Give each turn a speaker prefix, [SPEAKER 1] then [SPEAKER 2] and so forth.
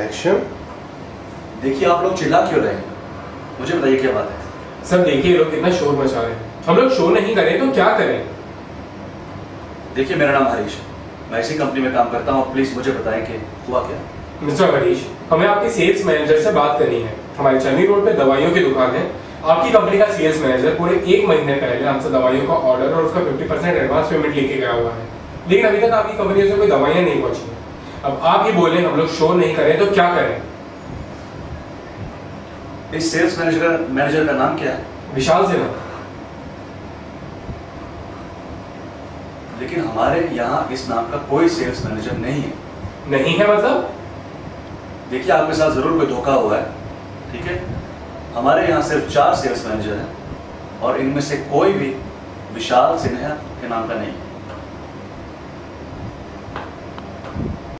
[SPEAKER 1] Action
[SPEAKER 2] देखिए आप लोग चिल्ला क्यों रहे? हैं मुझे बताइए क्या बात है।
[SPEAKER 3] सर देखिए लोग कितना शोर मचा रहे हैं। हम लोग शो नहीं करें तो क्या करें?
[SPEAKER 2] देखिए मेरा नाम हरीश मैं इसी कंपनी में काम करता हूँ। प्लीज़ मुझे बताएँ कि हुआ क्या।
[SPEAKER 3] मिस्टर हरीश हमें आपके सेल्स मैनेजर से बात करनी है। हमारी चन्नी रोड पे दवाइयों की दुकान है। आपकी कंपनी का सेल्स मैनेजर पूरे एक महीने पहले हमसे दवाइयों का ऑर्डर और उसका 50 परसेंट एडवांस पेमेंट लेके गया हुआ है। लेकिन अभी तक आपकी कंपनी से कोई दवाइयाँ नहीं पहुँची अब आप ही बोले हम लोग शो नहीं करें तो क्या करें?
[SPEAKER 2] इस सेल्स मैनेजर मैनेजर का नाम क्या है?
[SPEAKER 3] विशाल सिन्हा
[SPEAKER 2] लेकिन हमारे यहाँ इस नाम का कोई सेल्स मैनेजर नहीं है।
[SPEAKER 3] नहीं है मतलब?
[SPEAKER 2] देखिए आपके साथ ज़रूर कोई धोखा हुआ है ठीक है? हमारे यहाँ सिर्फ़ चार सेल्स मैनेजर हैं और इनमें से कोई भी विशाल सिन्हा के नाम का नहीं है।